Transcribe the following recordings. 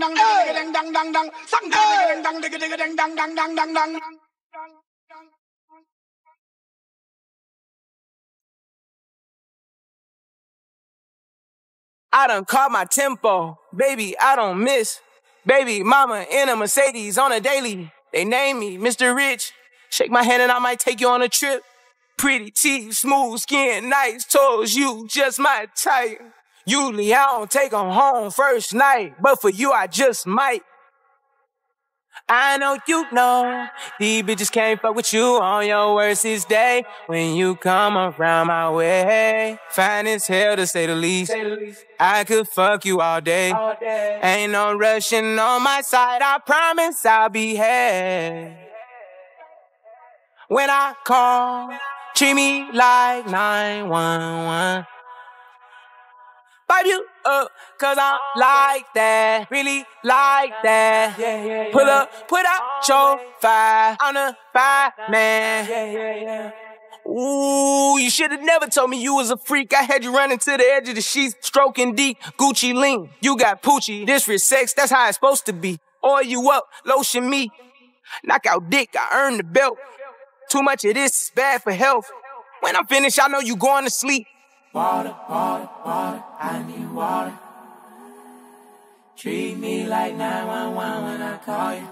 dang dang digga dang dang dang dang. Sang digga dang dang digga digga dang dang dang dang dang dang. I done caught my tempo, baby. I don't miss. Baby, mama in a Mercedes on a daily. They name me Mr. Rich. Shake my hand and I might take you on a trip. Pretty teeth, smooth skin, nice toes. You just my type. Usually I don't take take 'em home first night, but for you I just might. I know you know these bitches can't fuck with you on your worstest day. When you come around my way, fine as hell to say the least. I could fuck you all day. Ain't no rushing on my side. I promise I'll be here. When I call, treat me like 911. Vibe you up, cause I'm like that. Really like that. Pull up, put out your fire. I'm the fire man. Ooh, you should have never told me you was a freak. I had you running to the edge of the sheets, stroking deep. Gucci lean, you got Poochie. This for sex, that's how it's supposed to be. Oil you up, lotion me. Knock out dick, I earned the belt. Too much of this is bad for health. When I'm finished, I know you going to sleep. Water, water, water, I need water. Treat me like 911 when I call you.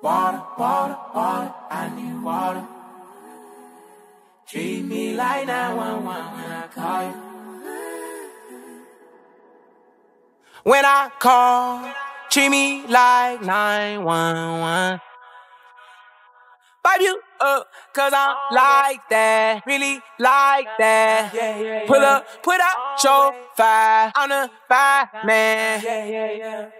Water, water, water, I need water. Treat me like 911 when I call you. When I call, treat me like 911. Vibe you up, cause I'm like that. Really like that. Pull up, put out your fire. I'm the fire man.